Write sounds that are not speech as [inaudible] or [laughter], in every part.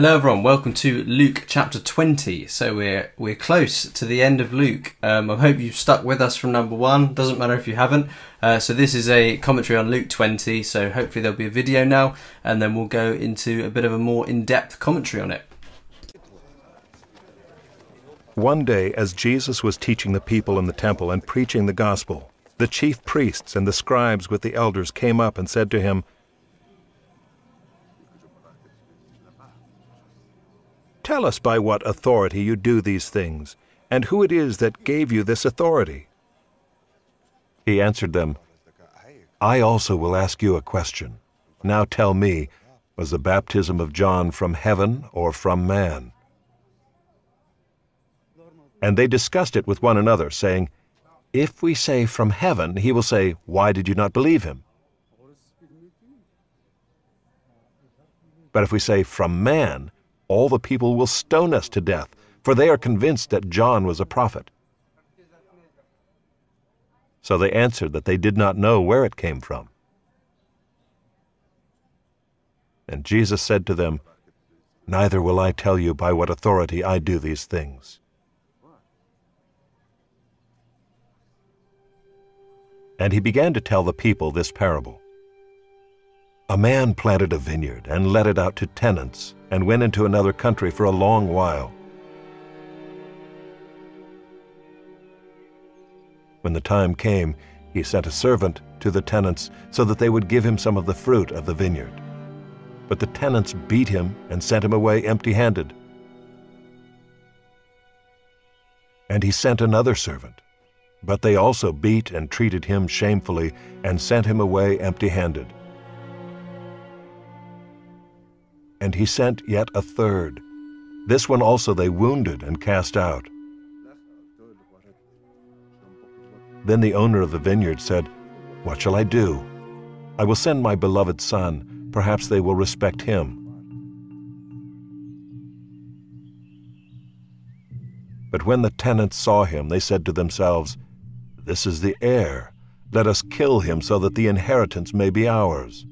Hello everyone, welcome to Luke chapter 20. So we're we're close to the end of Luke. Um, I hope you've stuck with us from number one. Doesn't matter if you haven't. Uh, so this is a commentary on Luke 20. So hopefully there'll be a video now, and then we'll go into a bit of a more in-depth commentary on it. One day, as Jesus was teaching the people in the temple and preaching the gospel, the chief priests and the scribes with the elders came up and said to him, Tell us by what authority you do these things, and who it is that gave you this authority. He answered them, I also will ask you a question. Now tell me, was the baptism of John from heaven or from man? And they discussed it with one another, saying, If we say from heaven, he will say, Why did you not believe him? But if we say from man, all the people will stone us to death, for they are convinced that John was a prophet. So they answered that they did not know where it came from. And Jesus said to them, Neither will I tell you by what authority I do these things. And he began to tell the people this parable. A man planted a vineyard and let it out to tenants and went into another country for a long while. When the time came, he sent a servant to the tenants so that they would give him some of the fruit of the vineyard. But the tenants beat him and sent him away empty handed. And he sent another servant but they also beat and treated him shamefully and sent him away empty handed. And he sent yet a third. This one also they wounded and cast out. Then the owner of the vineyard said, What shall I do? I will send my beloved son. Perhaps they will respect him. But when the tenants saw him, they said to themselves, this is the heir. Let us kill him so that the inheritance may be ours.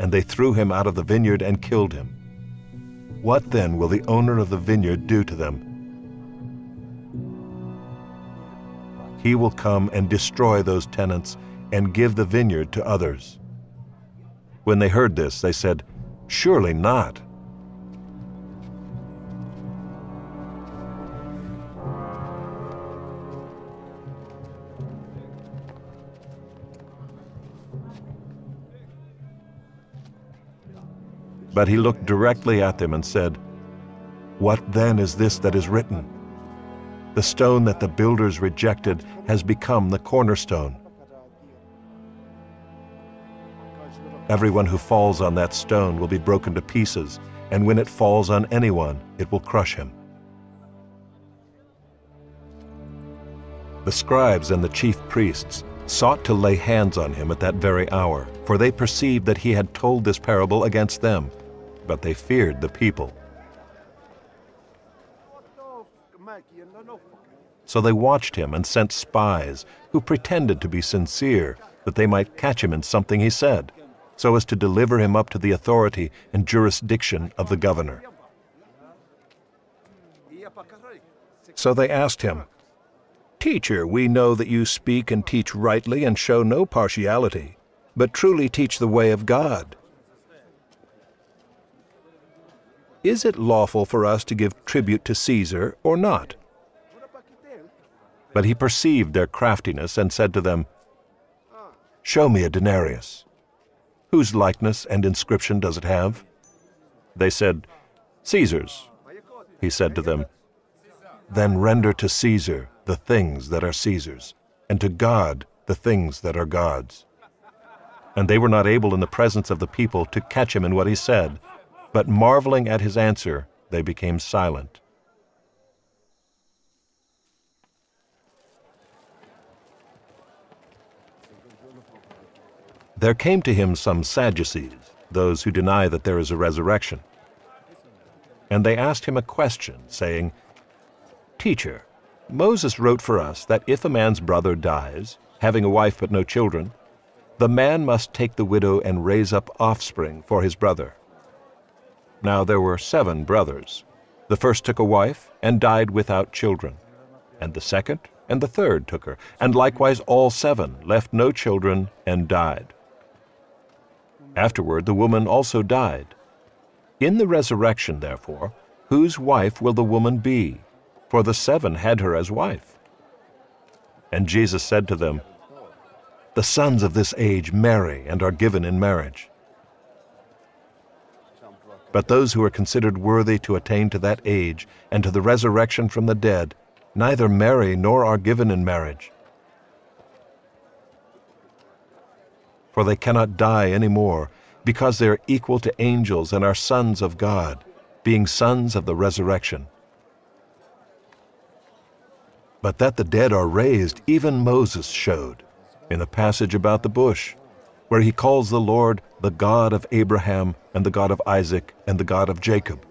And they threw him out of the vineyard and killed him. What then will the owner of the vineyard do to them? He will come and destroy those tenants and give the vineyard to others. When they heard this, they said, Surely not. But he looked directly at them and said, What then is this that is written? The stone that the builders rejected has become the cornerstone. Everyone who falls on that stone will be broken to pieces, and when it falls on anyone, it will crush him. The scribes and the chief priests sought to lay hands on him at that very hour, for they perceived that he had told this parable against them, but they feared the people. So they watched him and sent spies, who pretended to be sincere, that they might catch him in something he said so as to deliver him up to the authority and jurisdiction of the governor. So they asked him, Teacher, we know that you speak and teach rightly and show no partiality, but truly teach the way of God. Is it lawful for us to give tribute to Caesar or not? But he perceived their craftiness and said to them, Show me a denarius. Whose likeness and inscription does it have? They said, Caesar's. He said to them, Then render to Caesar the things that are Caesar's, and to God the things that are God's. And they were not able in the presence of the people to catch him in what he said, but marveling at his answer, they became silent. There came to him some Sadducees, those who deny that there is a resurrection. And they asked him a question, saying, Teacher, Moses wrote for us that if a man's brother dies, having a wife but no children, the man must take the widow and raise up offspring for his brother. Now there were seven brothers. The first took a wife and died without children, and the second and the third took her, and likewise all seven left no children and died. Afterward the woman also died. In the resurrection, therefore, whose wife will the woman be? For the seven had her as wife. And Jesus said to them, The sons of this age marry and are given in marriage. But those who are considered worthy to attain to that age and to the resurrection from the dead neither marry nor are given in marriage. For they cannot die any more, because they are equal to angels and are sons of God, being sons of the resurrection. But that the dead are raised, even Moses showed, in the passage about the bush, where he calls the Lord the God of Abraham, and the God of Isaac, and the God of Jacob.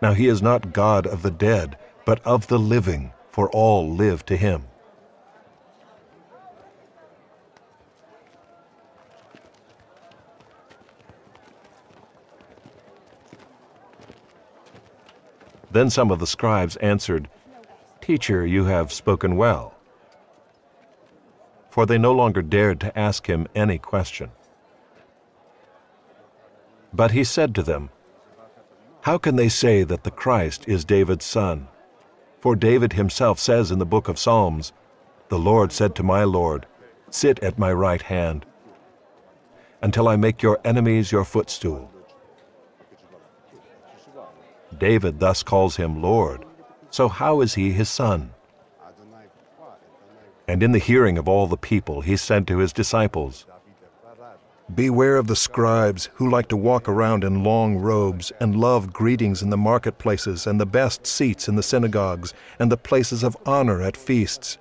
Now he is not God of the dead, but of the living, for all live to him. Then some of the scribes answered, Teacher, you have spoken well. For they no longer dared to ask him any question. But he said to them, How can they say that the Christ is David's son? For David himself says in the book of Psalms, The Lord said to my Lord, Sit at my right hand, until I make your enemies your footstool. David thus calls him Lord, so how is he his son? And in the hearing of all the people he said to his disciples, Beware of the scribes who like to walk around in long robes and love greetings in the marketplaces and the best seats in the synagogues and the places of honor at feasts.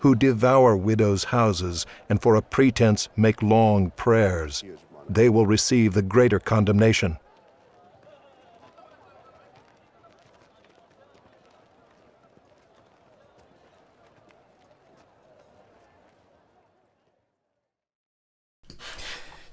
Who devour widows' houses and for a pretense make long prayers. They will receive the greater condemnation.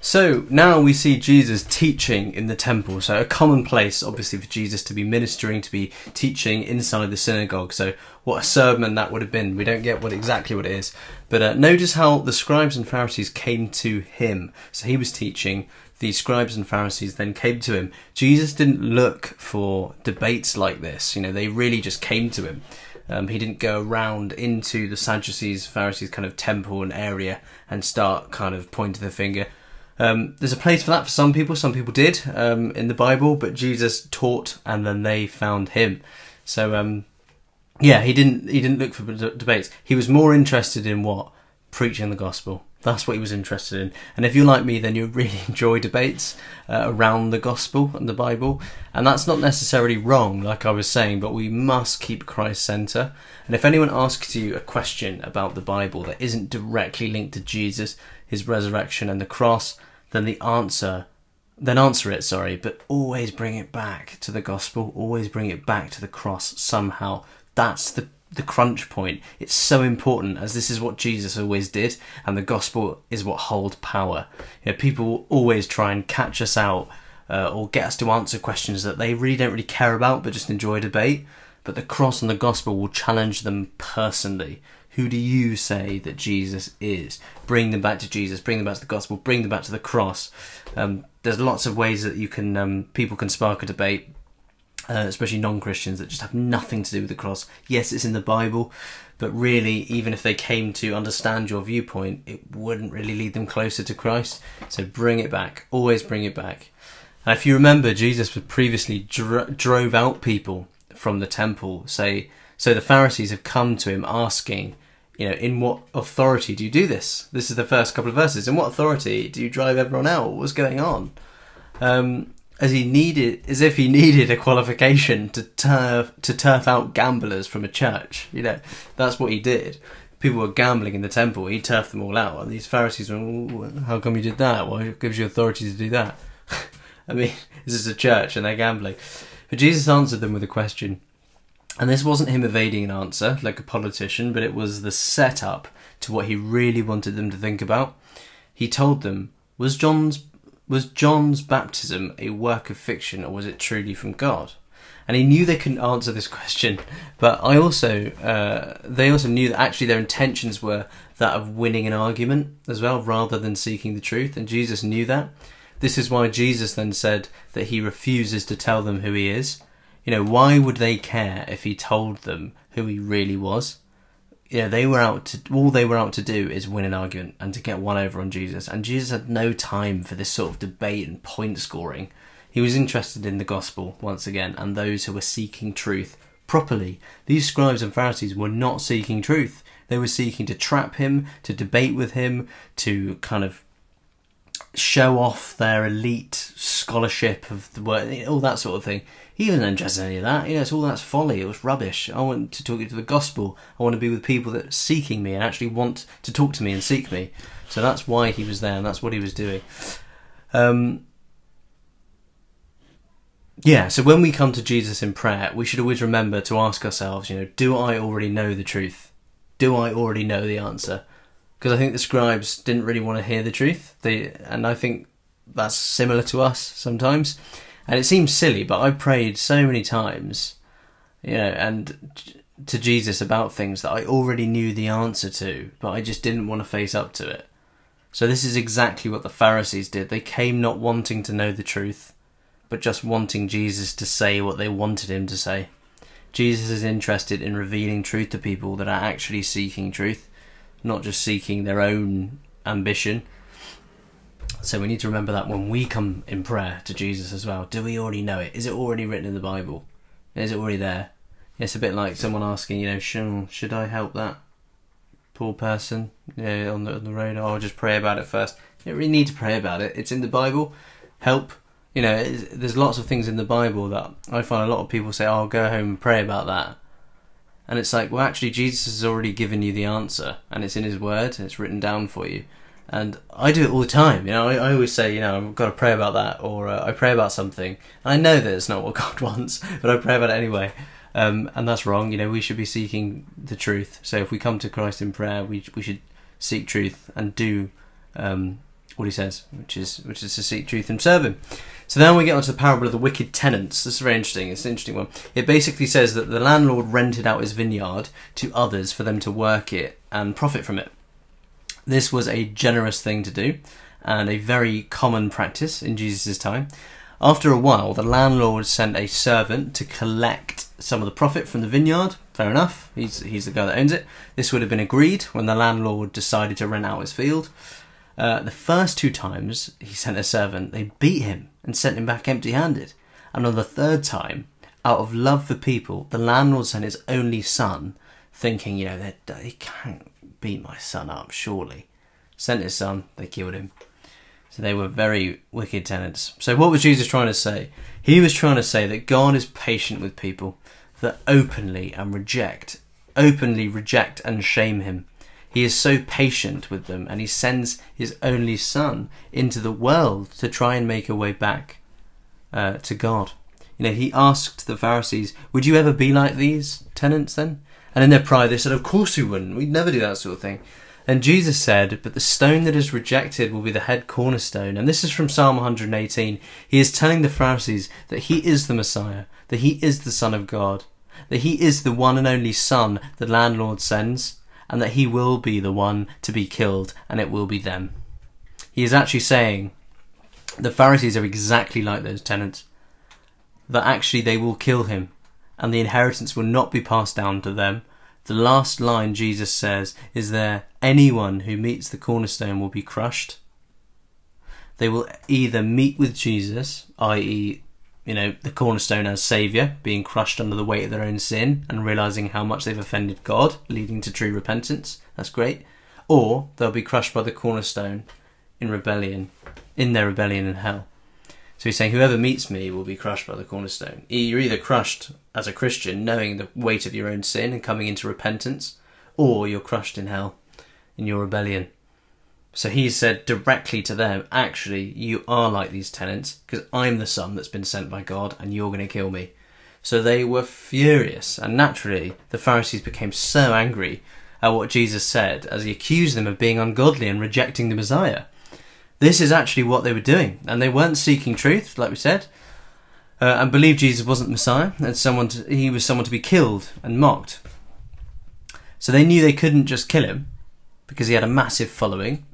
So now we see Jesus teaching in the temple. So a common place, obviously, for Jesus to be ministering, to be teaching inside the synagogue. So what a sermon that would have been. We don't get what exactly what it is, but uh, notice how the scribes and Pharisees came to him. So he was teaching. The scribes and Pharisees then came to him. Jesus didn't look for debates like this. You know, they really just came to him. Um, he didn't go around into the Sadducees, Pharisees kind of temple and area and start kind of pointing the finger. Um, there's a place for that for some people. Some people did um, in the Bible, but Jesus taught, and then they found him. So um, yeah, he didn't he didn't look for d- debates. He was more interested in what preaching the gospel. That's what he was interested in. And if you're like me, then you really [laughs] enjoy debates uh, around the gospel and the Bible. And that's not necessarily wrong, like I was saying, but we must keep Christ center. And if anyone asks you a question about the Bible that isn't directly linked to Jesus, his resurrection, and the cross, then the answer then answer it sorry but always bring it back to the gospel always bring it back to the cross somehow. That's the the crunch point. It's so important as this is what jesus always did and the gospel is what holds power. You know, people will always try and catch us out uh, or get us to answer questions that they really don't really care about but just enjoy debate. But the cross and the gospel will challenge them personally who do you say that Jesus is? Bring them back to Jesus. Bring them back to the gospel. Bring them back to the cross. Um, there's lots of ways that you can um, people can spark a debate, uh, especially non-Christians that just have nothing to do with the cross. Yes, it's in the Bible, but really, even if they came to understand your viewpoint, it wouldn't really lead them closer to Christ. So bring it back. Always bring it back. And if you remember, Jesus previously dro- drove out people from the temple. Say so the Pharisees have come to him asking, you know, in what authority do you do this? This is the first couple of verses. In what authority do you drive everyone out? What's going on? Um, as he needed, as if he [laughs] needed a qualification to turf to turf out gamblers from a church. You know, that's what he did. People were gambling in the temple. He turfed them all out. And these Pharisees were, "How come you did that? What gives you authority to do that?" [laughs] I mean, [laughs] this is a church and they're gambling. But Jesus answered them with a question. And this wasn't him evading an answer like a politician, but it was the setup to what he really wanted them to think about. He told them, "Was John's was John's baptism a work of fiction or was it truly from God?" And he knew they couldn't answer this [laughs] question, but I also uh, they also knew that actually their intentions were that of winning an argument as well, rather than seeking the truth. And Jesus knew that. This is why Jesus then said that he refuses to tell them who he is. You know, why would they care if he told them who he really was? You know, they were out to all they were out to do is win an argument and to get one over on Jesus. And Jesus had no time for this sort of debate and point scoring. He was interested in the gospel once again and those who were seeking truth properly. These scribes and Pharisees were not seeking truth. They were seeking to trap him, to debate with him, to kind of show off their elite scholarship of the work, all that sort of thing. He wasn't interested in any of that. You know, it's all that's folly. It was rubbish. I want to talk to the gospel. I want to be with people that are seeking me and actually want to talk to me and seek me. So that's why he was there, and that's what he was doing. Um, yeah, so when we come to Jesus in prayer, we should always remember to ask ourselves, you know, do I already know the truth? Do I already know the answer? Because I think the scribes didn't really want to hear the truth. They and I think that's similar to us sometimes. And it seems silly, but I prayed so many times, you know, and to Jesus about things that I already knew the answer to, but I just didn't want to face up to it. So this is exactly what the Pharisees did. They came not wanting to know the truth, but just wanting Jesus to say what they wanted him to say. Jesus is interested in revealing truth to people that are actually seeking truth not just seeking their own ambition. So we need to remember that when we come in prayer to Jesus as well. Do we already know it? Is it already written in the Bible? Is it already there? It's a bit like someone asking, you know, should, should I help that poor person you know, on, the, on the road? Oh, I'll just pray about it first. You don't really need to pray about it. It's in the Bible. Help. You know, there's lots of things in the Bible that I find a lot of people say, oh, I'll go home and pray about that. And it's like, well, actually, Jesus has already given you the answer, and it's in His Word, and it's written down for you. And I do it all the time. You know, I, I always say, you know, I've got to pray about that, or uh, I pray about something. And I know that it's not what [laughs] God wants, but I pray about it anyway. Um, and that's wrong. You know, we should be seeking the truth. So if we come to Christ in prayer, we we should seek truth and do um, what He says, which is which is to seek truth and serve Him. So then we get onto the parable of the wicked tenants. This is very interesting. It's an interesting one. It basically says that the landlord rented out his vineyard to others for them to work it and profit from it. This was a generous thing to do and a very common practice in Jesus' time. After a while, the landlord sent a servant to collect some of the profit from the vineyard. Fair enough, he's, he's the guy that owns it. This would have been agreed when the landlord decided to rent out his field. Uh, the first two times he sent a servant, they beat him and sent him back empty handed. And on the third time, out of love for people, the landlord sent his only son, thinking, you know, they can't beat my son up, surely. Sent his son, they killed him. So they were very wicked tenants. So what was Jesus trying to say? He was trying to say that God is patient with people that openly and reject, openly reject and shame him. He is so patient with them and he sends his only son into the world to try and make a way back uh, to God. You know, he asked the Pharisees, Would you ever be like these tenants then? And in their pride, they said, Of course we wouldn't. We'd never do that sort of thing. And Jesus said, But the stone that is rejected will be the head cornerstone. And this is from Psalm 118. He is telling the Pharisees that he is the Messiah, that he is the Son of God, that he is the one and only Son the landlord sends and that he will be the one to be killed, and it will be them. He is actually saying the Pharisees are exactly like those tenants, that actually they will kill him, and the inheritance will not be passed down to them. The last line Jesus says is there, anyone who meets the cornerstone will be crushed. They will either meet with Jesus, i.e., you know, the cornerstone as saviour, being crushed under the weight of their own sin and realizing how much they've offended God, leading to true repentance. That's great. Or they'll be crushed by the cornerstone in rebellion, in their rebellion in hell. So he's saying, whoever meets me will be crushed by the cornerstone. You're either crushed as a Christian, knowing the weight of your own sin and coming into repentance, or you're crushed in hell in your rebellion. So he said directly to them, actually, you are like these tenants because I'm the son that's been sent by God and you're going to kill me. So they were furious, and naturally, the Pharisees became so angry at what Jesus said as he accused them of being ungodly and rejecting the Messiah. This is actually what they were doing, and they weren't seeking truth, like we said, uh, and believed Jesus wasn't the Messiah, and someone to, he was someone to be killed and mocked. So they knew they couldn't just kill him because he had a massive following,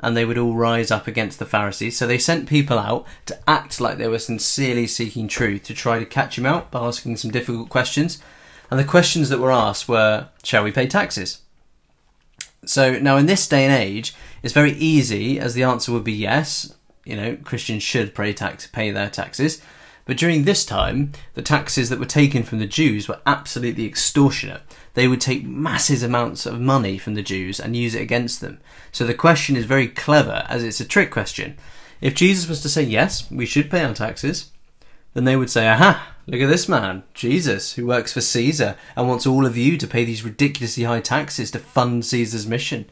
and they would all rise up against the Pharisees. So they sent people out to act like they were sincerely seeking truth to try to catch him out by asking some difficult questions. And the questions that were asked were Shall we pay taxes? So now, in this day and age, it's very easy, as the answer would be yes. You know, Christians should pay tax, pay their taxes. But during this time, the taxes that were taken from the Jews were absolutely extortionate. They would take massive amounts of money from the Jews and use it against them. So the question is very clever, as it's a trick question. If Jesus was to say, yes, we should pay our taxes, then they would say, aha, look at this man, Jesus, who works for Caesar and wants all of you to pay these ridiculously high taxes to fund Caesar's mission.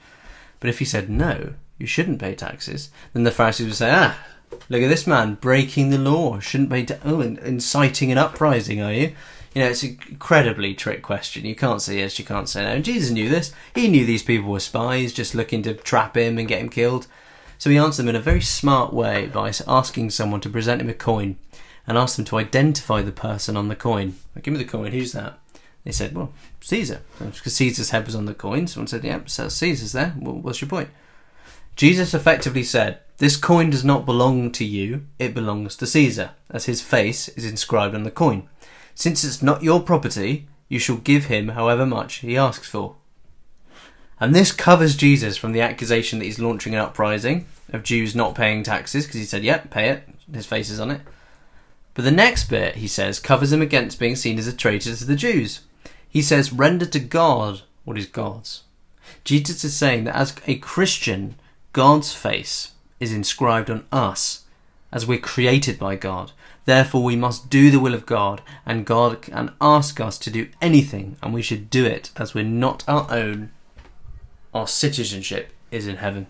But if he said, no, you shouldn't pay taxes, then the Pharisees would say, ah, look at this man breaking the law, shouldn't be. oh, inciting an uprising, are you? You know, it's an incredibly trick question. You can't say yes, you can't say no. And Jesus knew this. He knew these people were spies, just looking to trap him and get him killed. So he answered them in a very smart way by asking someone to present him a coin and asked them to identify the person on the coin. Give me the coin, who's that? They said, well, Caesar. Because Caesar's head was on the coin. Someone said, yeah, so Caesar's there. Well, what's your point? Jesus effectively said, This coin does not belong to you, it belongs to Caesar, as his face is inscribed on the coin. Since it's not your property, you shall give him however much he asks for. And this covers Jesus from the accusation that he's launching an uprising of Jews not paying taxes, because he said, Yep, pay it. His face is on it. But the next bit, he says, covers him against being seen as a traitor to the Jews. He says, Render to God what is God's. Jesus is saying that as a Christian, God's face is inscribed on us as we're created by God. Therefore, we must do the will of God, and God can ask us to do anything, and we should do it as we're not our own. Our citizenship is in heaven.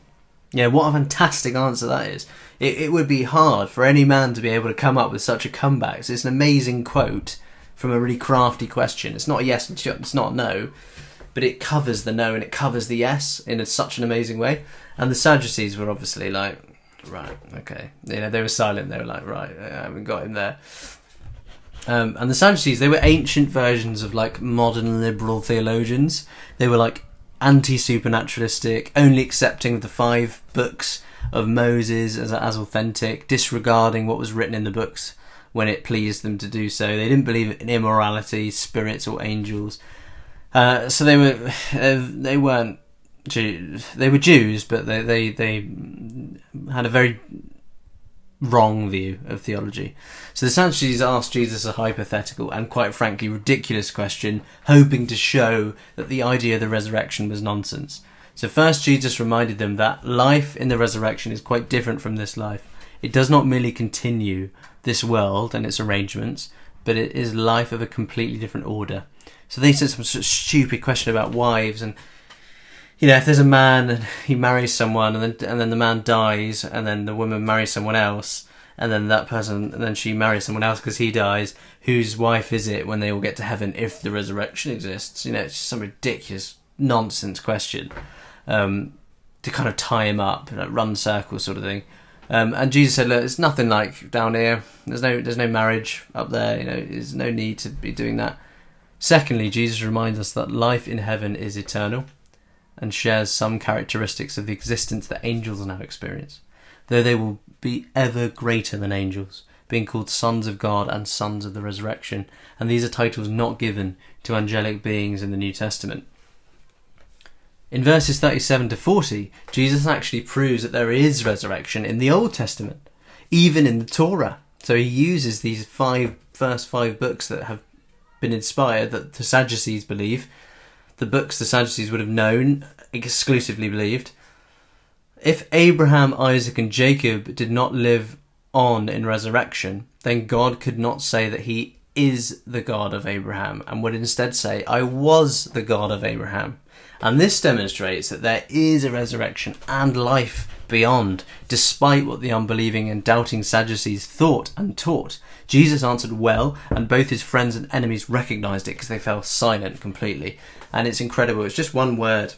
Yeah, what a fantastic answer that is. It, it would be hard for any man to be able to come up with such a comeback. So it's an amazing quote from a really crafty question. It's not a yes, it's not a no, but it covers the no and it covers the yes in a, such an amazing way. And the Sadducees were obviously like, right, okay. You know, they were silent. They were like, right, I haven't got him there. Um, and the Sadducees, they were ancient versions of like modern liberal theologians. They were like anti supernaturalistic, only accepting the five books of Moses as, as authentic, disregarding what was written in the books when it pleased them to do so. They didn't believe in immorality, spirits, or angels. Uh, so they were [sighs] uh, they weren't Jews. They were Jews, but they they they had a very wrong view of theology. So the Sadducees asked Jesus a hypothetical and quite frankly ridiculous question, hoping to show that the idea of the resurrection was nonsense. So first Jesus reminded them that life in the resurrection is quite different from this life. It does not merely continue this world and its arrangements, but it is life of a completely different order. So they said some sort of stupid question about wives and you know, if there's a man and he marries someone and then and then the man dies and then the woman marries someone else and then that person and then she marries someone else because he dies, whose wife is it when they all get to heaven if the resurrection exists? You know, it's just some ridiculous nonsense question um, to kind of tie him up, like run circles sort of thing. Um, and Jesus said, "Look, it's nothing like down here. There's no there's no marriage up there. You know, there's no need to be doing that." Secondly, Jesus reminds us that life in heaven is eternal and shares some characteristics of the existence that angels now experience, though they will be ever greater than angels, being called sons of God and sons of the resurrection, and these are titles not given to angelic beings in the New Testament. In verses 37 to 40, Jesus actually proves that there is resurrection in the Old Testament, even in the Torah. So he uses these five first five books that have been inspired that the Sadducees believe the books the Sadducees would have known, exclusively believed. If Abraham, Isaac, and Jacob did not live on in resurrection, then God could not say that he is the God of Abraham and would instead say, I was the God of Abraham. And this demonstrates that there is a resurrection and life beyond, despite what the unbelieving and doubting Sadducees thought and taught. Jesus answered well, and both his friends and enemies recognized it because they fell silent completely. And it's incredible. It's just one word.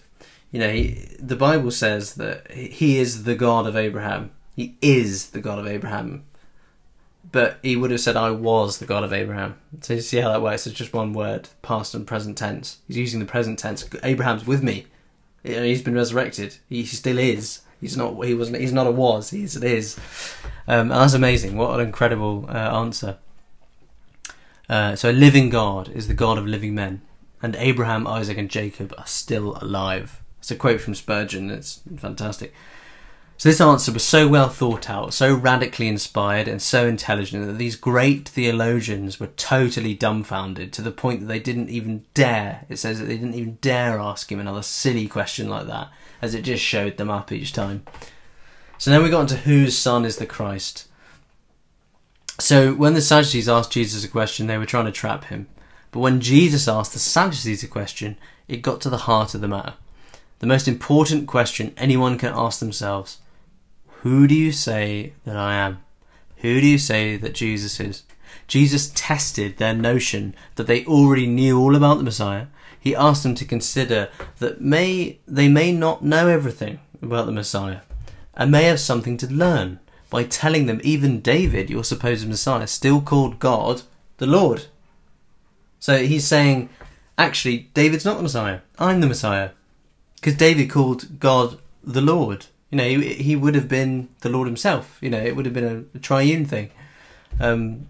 You know, he, the Bible says that he is the God of Abraham. He is the God of Abraham. But he would have said, I was the God of Abraham. So you see how that works? It's just one word, past and present tense. He's using the present tense. Abraham's with me. He's been resurrected. He still is. He's not. He wasn't. He's not a was. He's it is. Um, that's amazing. What an incredible uh, answer. Uh, so, a living God is the God of living men, and Abraham, Isaac, and Jacob are still alive. It's a quote from Spurgeon. It's fantastic. So this answer was so well thought out, so radically inspired, and so intelligent that these great theologians were totally dumbfounded to the point that they didn't even dare. It says that they didn't even dare ask him another silly question like that, as it just showed them up each time. So then we got into whose son is the Christ. So when the Sadducees asked Jesus a question, they were trying to trap him. But when Jesus asked the Sadducees a question, it got to the heart of the matter. The most important question anyone can ask themselves who do you say that I am? Who do you say that Jesus is? Jesus tested their notion that they already knew all about the Messiah. He asked them to consider that may they may not know everything about the Messiah and may have something to learn by telling them even David, your supposed Messiah, still called God the Lord. So he's saying, actually, David's not the Messiah. I'm the Messiah. Because David called God the Lord. You know, he, he would have been the Lord himself. You know, it would have been a, a triune thing. Um,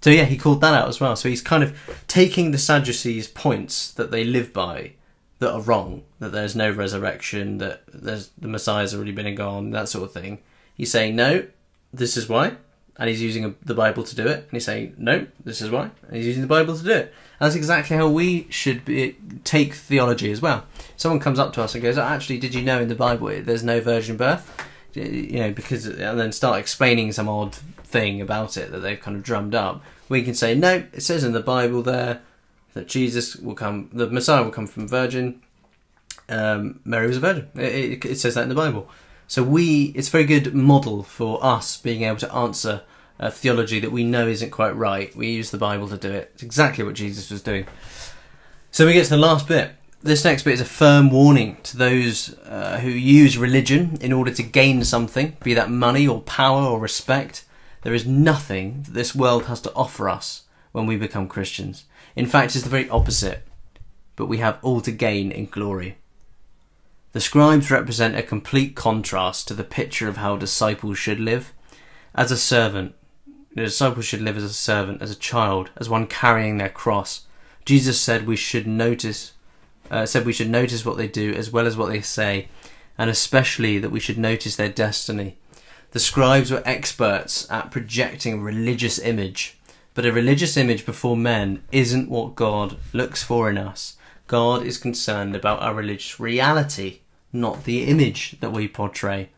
so yeah, he called that out as well. So he's kind of taking the Sadducees' points that they live by that are wrong, that there's no resurrection, that there's the Messiah's already been and gone, that sort of thing. He's saying no, this is why, and he's using the Bible to do it. And he's saying no, this is why, and he's using the Bible to do it. That's exactly how we should be, take theology as well someone comes up to us and goes, oh, "Actually, did you know in the Bible there's no virgin birth?" You know, because and then start explaining some odd thing about it that they've kind of drummed up. We can say, "No, it says in the Bible there that Jesus will come, the Messiah will come from virgin. Um, Mary was a virgin. It, it, it, says that in the Bible. So we, it's a very good model for us being able to answer theology that we know isn't quite right. We use the Bible to do it. It's exactly what Jesus was doing. So we get to the last bit. This next bit is a firm warning to those uh, who use religion in order to gain something, be that money or power or respect. There is nothing that this world has to offer us when we become Christians. In fact, it's the very opposite. But we have all to gain in glory. The scribes represent a complete contrast to the picture of how disciples should live. As a servant, the disciples should live as a servant, as a child, as one carrying their cross. Jesus said we should notice uh, said we should notice what they do as well as what they say, and especially that we should notice their destiny. The scribes were experts at projecting a religious image, but a religious image before men isn't what God looks for in us. God is concerned about our religious reality, not the image that we portray.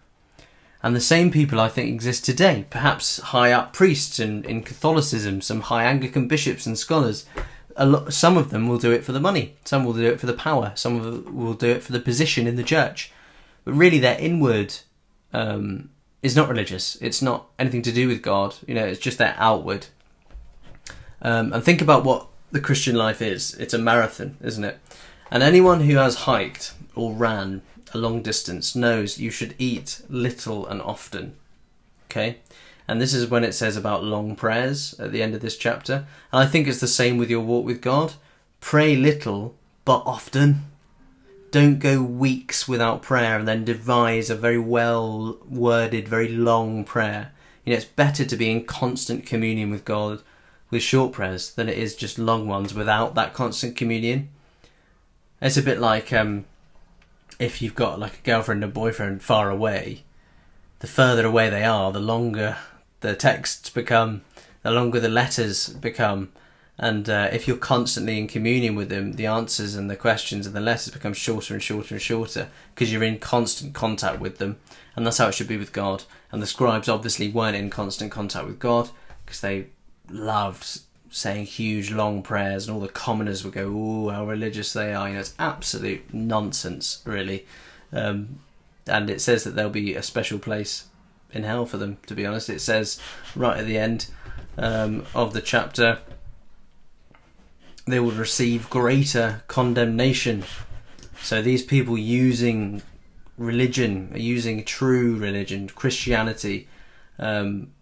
And the same people I think exist today, perhaps high up priests in, in Catholicism, some high Anglican bishops and scholars, a lot, some of them will do it for the money, some will do it for the power, some will do it for the position in the church. But really, their inward um, is not religious. It's not anything to do with God. You know, it's just their outward. Um, and think about what the Christian life is. It's a marathon, isn't it? And anyone who has hiked or ran a long distance knows you should eat little and often. Okay? And this is when it says about long prayers at the end of this chapter. And I think it's the same with your walk with God. Pray little, but often. Don't go weeks without prayer and then devise a very well worded, very long prayer. You know, it's better to be in constant communion with God with short prayers than it is just long ones without that constant communion. It's a bit like um, if you've got like a girlfriend or boyfriend far away, the further away they are, the longer the texts become, the longer the letters become. And uh, if you're constantly in communion with them, the answers and the questions and the letters become shorter and shorter and shorter because you're in constant contact with them. And that's how it should be with God. And the scribes obviously weren't in constant contact with God because they loved saying huge long prayers, and all the commoners would go, "Oh, how religious they are!" You know, it's absolute nonsense, really. Um, and it says that there'll be a special place in hell for them. To be honest, it says right at the end um, of the chapter they will receive greater condemnation. So these people using religion, using true religion, Christianity, um,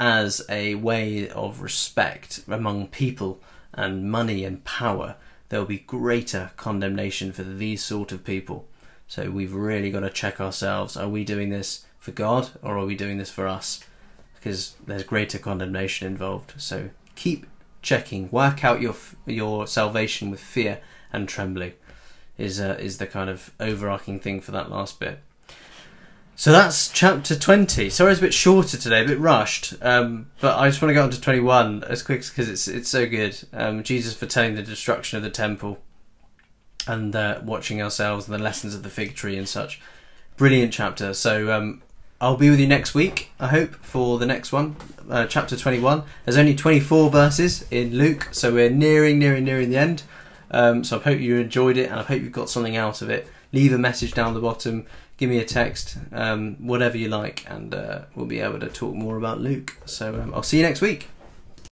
as a way of respect among people and money and power, there will be greater condemnation for these sort of people. So we've really got to check ourselves. Are we doing this for God or are we doing this for us? Because there's greater condemnation involved. So keep checking. Work out your your salvation with fear and trembling. Is uh, is the kind of overarching thing for that last bit. So that's chapter 20. Sorry, it's a bit shorter today, a bit rushed. Um, but I just want to go on to 21 as quick because it's it's so good. Um, Jesus foretelling the destruction of the temple and uh, watching ourselves and the lessons of the fig tree and such. Brilliant chapter. So um, I'll be with you next week, I hope, for the next one, uh, chapter 21. There's only 24 verses in Luke, so we're nearing, nearing, nearing the end. Um, so I hope you enjoyed it and I hope you've got something out of it. Leave a message down the bottom give me a text, um, whatever you like, and uh, we'll be able to talk more about Luke. So um, I'll see you next week.